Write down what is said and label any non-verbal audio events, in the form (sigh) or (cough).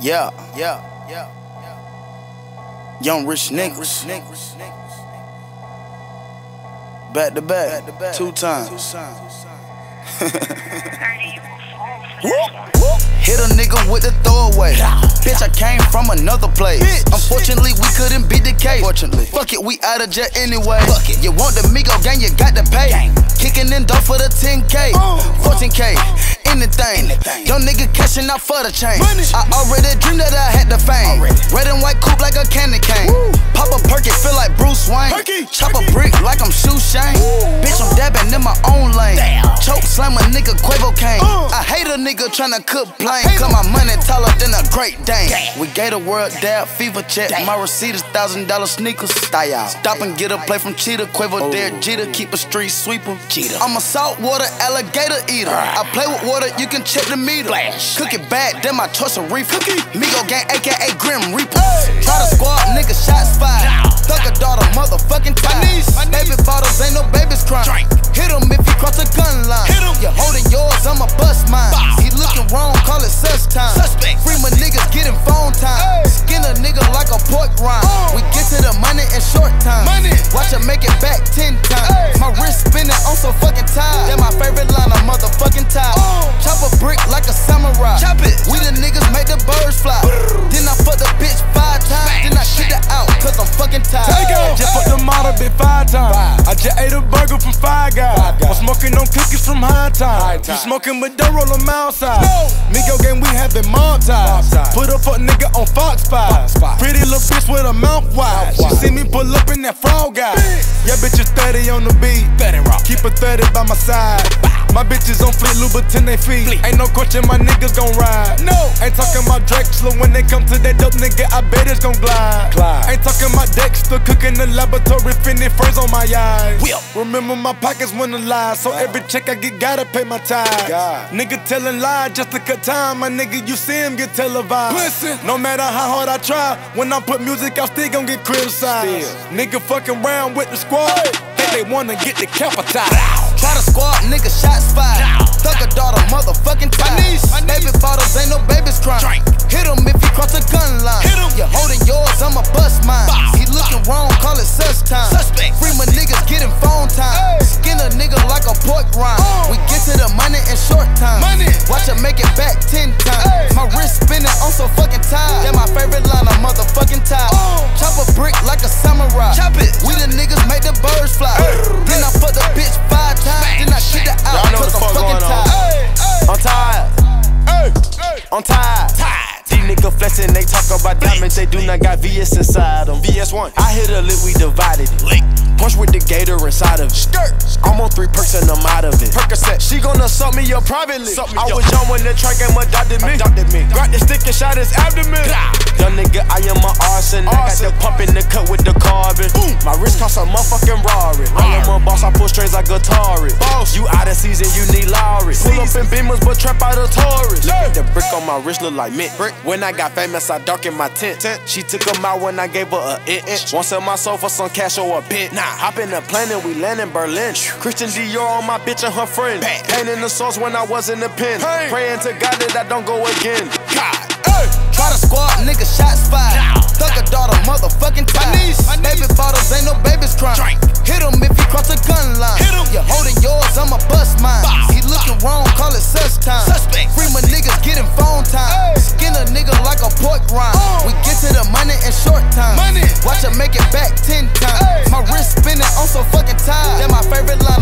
Yeah, yeah, yeah, yeah. Young rich niggas. Back to back, two times. (laughs) Hit a nigga with the throwaway. Bitch, I came from another place. Unfortunately, we couldn't beat the case. Fortunately, fuck it, we out of jet anyway. You want the Migo gang, you got to pay. Kicking in dough for the 10K, 14K, anything. Young nigga cashing out for the change. I already dreamed that I had the fame. Red and white coupe like a candy cane. Pop a perky, feel like Bruce Wayne. Chop a brick like I'm Shoe Shane. Bitch, I'm dabbing in my own lane. Choke slam a nigga Quavo cane. I hate a nigga tryna cook plain. Cause my money taller than a Great Dane. We gave the world dab fever check. My receipt is thousand dollar sneakers. Stop and get a play from Cheetah. Quavo dare Jeter, keep a street sweeper. Cheetah. I'm a saltwater alligator eater. I play with water, you can check the meter. Cook it bad, then my choice a reefer. Migo gang, aka Grim Reaper. Try to squad, nigga, shots fired. Thug a daughter, motherfucking ties. Baby bottles, ain't no babies crying. Hit him if you cross the gun line. Hit him. You're holding yours, I'ma bust mine. He looking wrong, call it sus time. Free my niggas getting phone time. Skin a nigga like a pork rind. We get to the money in short time. Watch her make it back ten times. Fucked the model bit five times. I just ate a burger from Five Guys. I'm smoking on cookies from High Time. You smoking don't roll them outside. Migo game, we having mob ties. Put a fuck nigga on Fox 5. Pretty little bitch with a mouth wide. She see me pull up in that frog guy. Yeah, bitch is 30 on the beat. 30 Roc. Keep a 30 by my side. My bitches on fleet, Louboutin they feet. Ain't no question my niggas gon' ride. No, ain't talking about Drexler when they come to that dope nigga. I bet it's gon' glide. glide. Ain't talking about Dexter cooking the laboratory, finny furs on my eyes. Remember my pockets when the lie, so every check I get gotta pay my tithes. Nigga telling lies just to cut time. My nigga, you see him get televised. No matter how hard I try, when I put music I still gon' get criticized. Still. Nigga fucking around with the squad, think they wanna get decapitated. Try to squad, nigga, shots fired. Thug a daughter, motherfucking ties. Baby bottles, ain't no That my favorite line, I'm motherfucking tired. Oh. Chop a brick like a samurai. Chop it. We the niggas make the birds fly. Then I fuck the bitch five times. Then I diamonds, they do not got VS inside them. VS1. I hit a lick, we divided it. Punch with the gator inside of it. Skirt. I'm on three perks and I'm out of it. Percocet. She gonna suck me up privately. I was young when the track game adopted me. Adopted me. Got the stick and shot his abdomen. Young nigga, I am my arson. I got the pump in the cut with the carbon. My wrist cost a motherfucking Rari. I am a boss, I pull strings like Atari. Boss, you out of season, you need Lowry. Pull up in Beamers, but trap out of Taurus. On my wrist look like mint. When I got famous, I darkened my tent. She took them out when I gave her an inch. Want sell my soul for some cash or a bit. Nah, hop in the plane and we land in Berlin. Christian Dior on my bitch and her friend. Pain in the sauce when I was in the pen. Praying to God that I don't go again. God. Make it back ten times. My wrist spinning, I'm so fucking tired. That my favorite line,